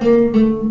Música